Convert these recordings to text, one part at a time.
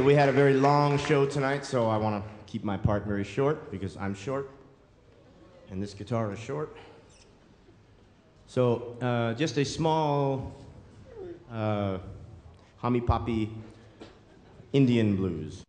We had a very long show tonight, so I want to keep my part very short because I'm short and this guitar is short. So, uh, just a small uh, hummy poppy Indian blues.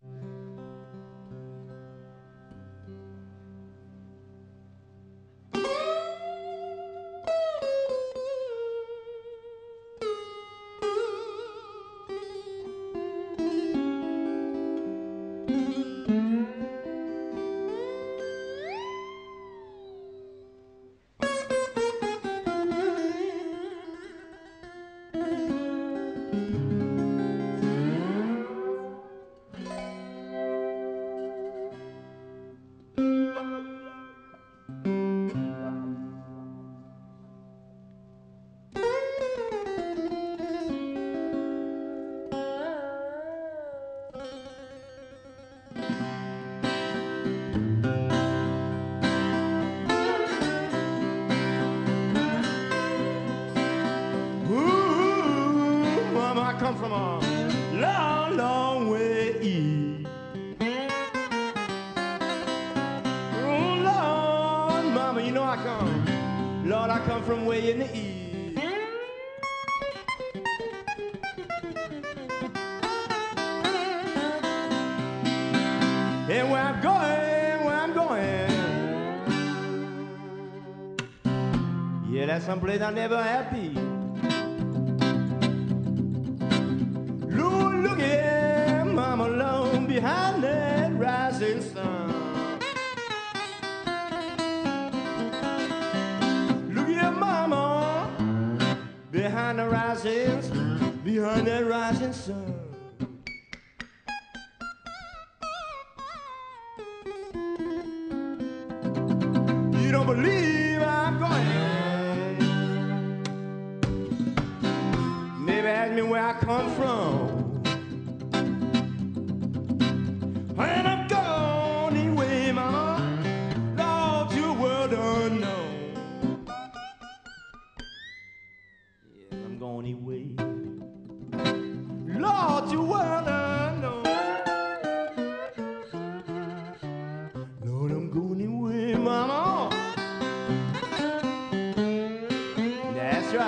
Come from a long, long way east. Oh, Lord, mama, you know I come. Lord, I come from way in the east. And where I'm going, where I'm going. Yeah, that's someplace I never been. The rising, behind that rising sun. You don't believe I'm going. Maybe ask me where I come from.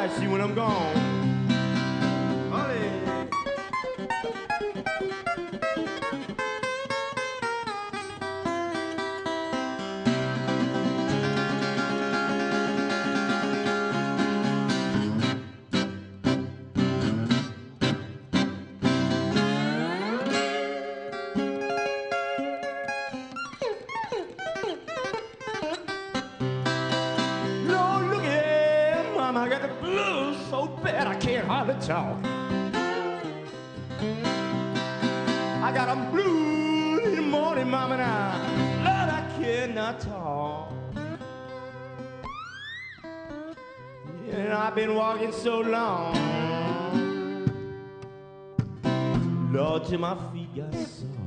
See when I'm gone. Got blues so bad I can't hardly talk. I got a blues in the morning, mama, I. Lord, I cannot talk. And I've been walking so long. Lord, till my feet got sore.